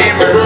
hammer.